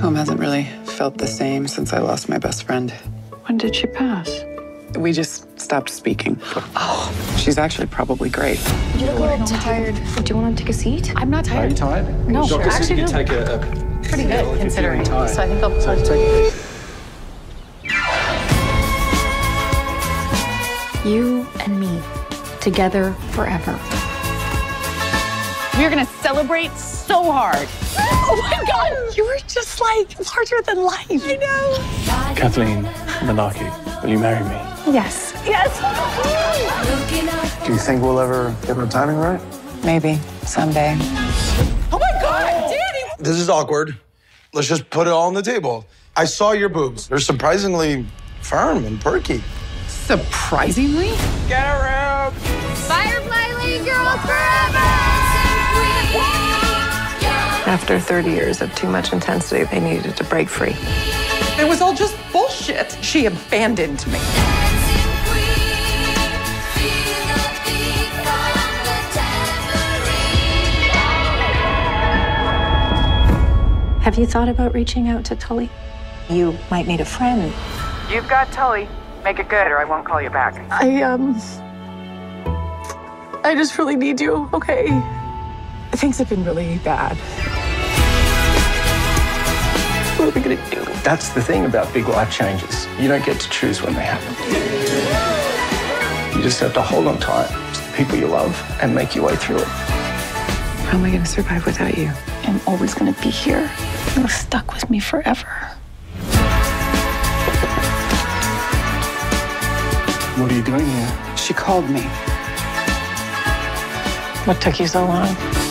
Home hasn't really felt the same since I lost my best friend. When did she pass? We just stopped speaking. Oh, she's actually probably great. You look a little tired. Do you want to take a seat? I'm not tired. Are you tired. tired? No, Doctor said actually, you could no. take a, a Pretty pill if good you're considering. feeling So tired. I think I'll So take it. You and me. Together forever. We're gonna celebrate so hard. Oh my God, you were just like larger than life. I know. Kathleen Mularkey, will you marry me? Yes. Yes. Do you think we'll ever get our timing right? Maybe someday. Oh my God, Danny. This is awkward. Let's just put it all on the table. I saw your boobs. They're surprisingly firm and perky. Surprisingly? Get around. Firefly Lane Girls After 30 years of too much intensity, they needed to break free. It was all just bullshit. She abandoned me. Have you thought about reaching out to Tully? You might need a friend. You've got Tully. Make it good, or I won't call you back. I, um. I just really need you, okay? Things have been really bad. What are we gonna do? That's the thing about big life changes. You don't get to choose when they happen. You just have to hold on tight to the people you love and make your way through it. How am I going to survive without you? I'm always gonna be here. You're stuck with me forever. What are you doing here? She called me. What took you so long?